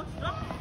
Stop, stop.